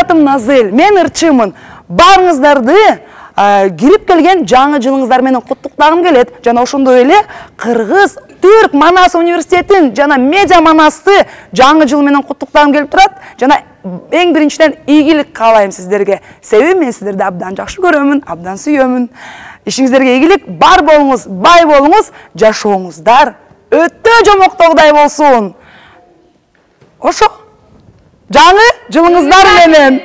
атым назель мен ырчымын. Баарыңыздарды кирип келген жаңы жылыңыздар менен куттуктагым келет жана ошондой эле кыргыз түрк манас университетин жана медиа манасты жаңы жыл менен куттуктагым келип турат жана эң биринчиден ийгилик каалайм сиздерге себеби мен сиздерди абдан жакшы көрөмүн абдан сүйөмүн ишиңиздерге ийгилик бар болуңуз бай болуңуз жашооңуздар өтө жомоктогудай болсун ошо. Жаңы жылыңыздар менен